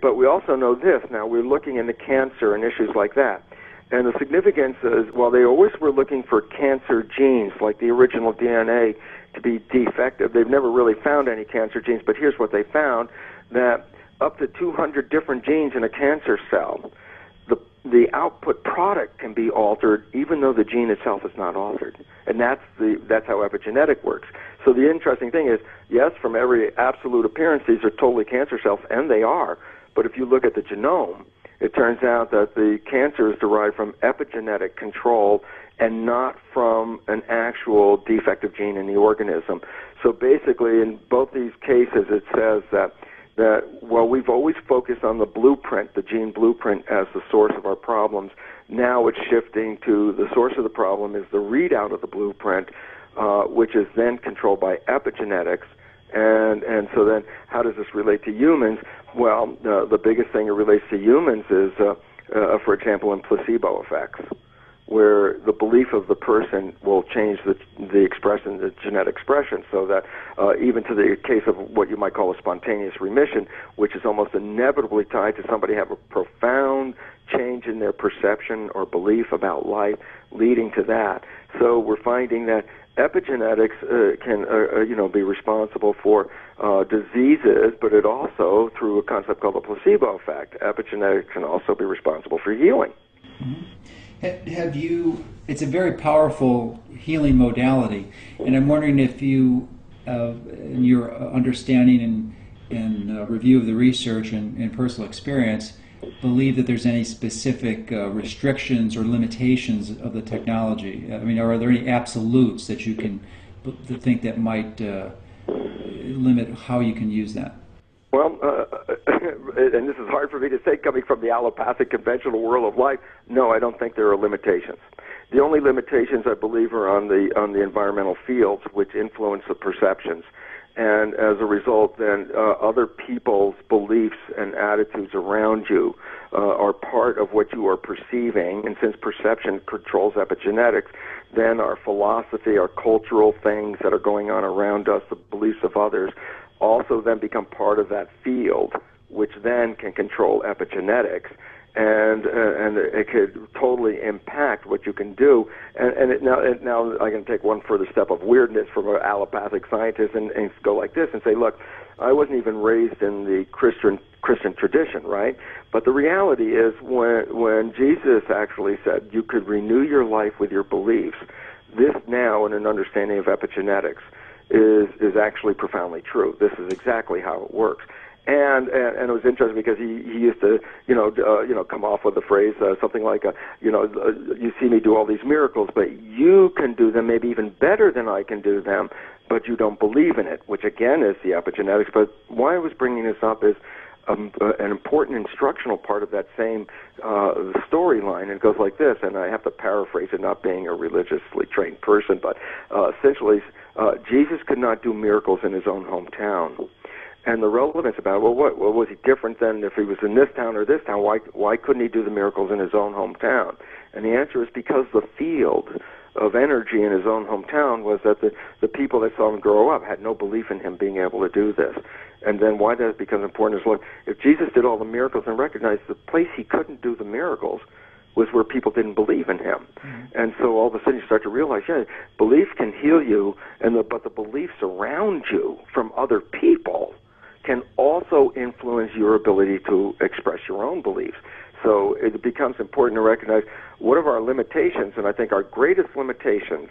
But we also know this now, we're looking into cancer and issues like that. And the significance is, while they always were looking for cancer genes, like the original DNA, to be defective, they've never really found any cancer genes. But here's what they found that up to 200 different genes in a cancer cell, the, the output product can be altered even though the gene itself is not altered. And that's, the, that's how epigenetic works. So the interesting thing is, yes, from every absolute appearance, these are totally cancer cells, and they are. But if you look at the genome, it turns out that the cancer is derived from epigenetic control and not from an actual defective gene in the organism. So basically, in both these cases, it says that that while we've always focused on the blueprint, the gene blueprint, as the source of our problems, now it's shifting to the source of the problem is the readout of the blueprint, uh, which is then controlled by epigenetics. And and so then, how does this relate to humans? Well, uh, the biggest thing it relates to humans is, uh, uh, for example, in placebo effects, where the belief of the person will change the the expression, the genetic expression, so that uh, even to the case of what you might call a spontaneous remission, which is almost inevitably tied to somebody have a profound change in their perception or belief about life, leading to that. So we're finding that epigenetics uh, can uh, uh, you know be responsible for uh, diseases, but it also through a concept called the placebo effect. Epigenetics can also be responsible for healing. Mm-hmm. Have you? It's a very powerful healing modality, and I'm wondering if you, uh, in your understanding and, and uh, review of the research and, and personal experience, believe that there's any specific uh, restrictions or limitations of the technology? I mean, are there any absolutes that you can think that might uh, limit how you can use that? Well, uh, and this is hard for me to say coming from the allopathic conventional world of life. No, I don't think there are limitations. The only limitations I believe are on the on the environmental fields, which influence the perceptions and as a result, then uh, other people's beliefs and attitudes around you uh, are part of what you are perceiving. And since perception controls epigenetics, then our philosophy, our cultural things that are going on around us, the beliefs of others, also then become part of that field, which then can control epigenetics and uh, and it could totally impact what you can do. And, and it, now it, now I can take one further step of weirdness from an allopathic scientist and, and go like this and say, look, I wasn't even raised in the Christian Christian tradition, right? But the reality is when when Jesus actually said you could renew your life with your beliefs, this now in an understanding of epigenetics is is actually profoundly true. This is exactly how it works. And, and and it was interesting because he he used to you know uh, you know come off with the phrase uh, something like uh, you know uh, you see me do all these miracles but you can do them maybe even better than I can do them but you don't believe in it which again is the epigenetics but why I was bringing this up is um, uh, an important instructional part of that same uh, storyline. It goes like this, and I have to paraphrase it, not being a religiously trained person, but uh, essentially, uh, Jesus could not do miracles in his own hometown and the relevance about. Well, what well, was he different than if he was in this town or this town? Why why couldn't he do the miracles in his own hometown? And the answer is because the field of energy in his own hometown was that the the people that saw him grow up had no belief in him being able to do this. And then why that becomes important is look, if Jesus did all the miracles and recognized the place he couldn't do the miracles was where people didn't believe in him. Mm-hmm. And so all of a sudden you start to realize, yeah, belief can heal you, and the, but the beliefs around you from other people can also influence your ability to express your own beliefs. So it becomes important to recognize what are our limitations, and I think our greatest limitations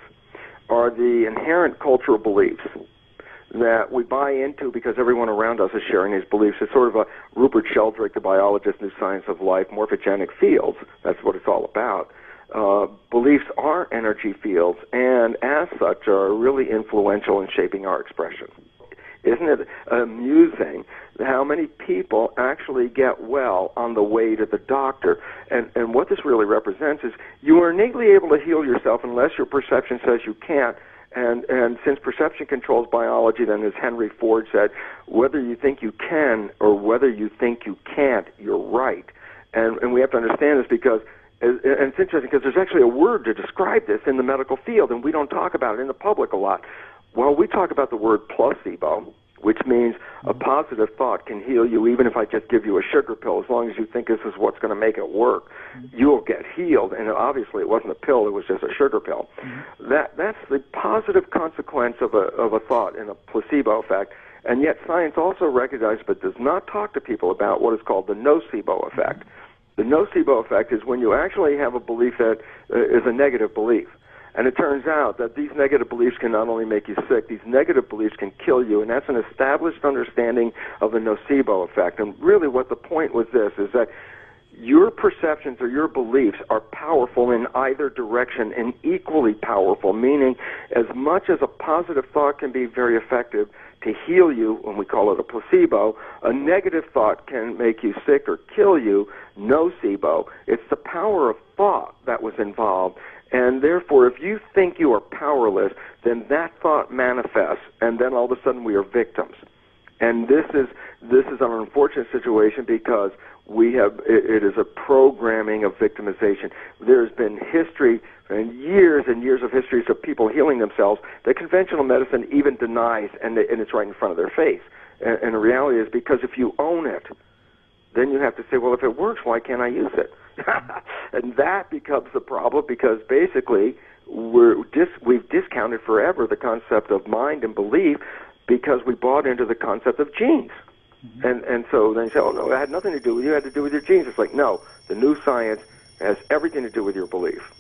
are the inherent cultural beliefs that we buy into because everyone around us is sharing these beliefs. It's sort of a Rupert Sheldrake, the biologist, New Science of Life, morphogenic fields. That's what it's all about. Uh, beliefs are energy fields, and as such, are really influential in shaping our expression. Isn't it amusing how many people actually get well on the way to the doctor? And, and what this really represents is you are innately able to heal yourself unless your perception says you can't. And, and since perception controls biology, then as Henry Ford said, whether you think you can or whether you think you can't, you're right. And, and we have to understand this because and it's interesting because there's actually a word to describe this in the medical field, and we don't talk about it in the public a lot. Well, we talk about the word placebo, which means a mm-hmm. positive thought can heal you even if I just give you a sugar pill. As long as you think this is what's going to make it work, mm-hmm. you'll get healed. And obviously, it wasn't a pill; it was just a sugar pill. Mm-hmm. That that's the positive consequence of a of a thought in a placebo effect. And yet, science also recognizes but does not talk to people about what is called the nocebo effect. The nocebo effect is when you actually have a belief that uh, is a negative belief. And it turns out that these negative beliefs can not only make you sick, these negative beliefs can kill you. And that's an established understanding of the nocebo effect. And really, what the point was this is that your perceptions or your beliefs are powerful in either direction and equally powerful, meaning as much as a positive thought can be very effective to heal you, and we call it a placebo, a negative thought can make you sick or kill you, nocebo. It's the power of thought that was involved. And therefore, if you think you are powerless, then that thought manifests, and then all of a sudden we are victims. And this is this is an unfortunate situation because we have it, it is a programming of victimization. There's been history and years and years of histories of people healing themselves that conventional medicine even denies, and, and it's right in front of their face. And, and the reality is because if you own it, then you have to say, well, if it works, why can't I use it? and that becomes the problem because basically we're dis- we've discounted forever the concept of mind and belief because we bought into the concept of genes. Mm-hmm. And and so then you say, oh no, it had nothing to do with you. It had to do with your genes. It's like no, the new science has everything to do with your belief.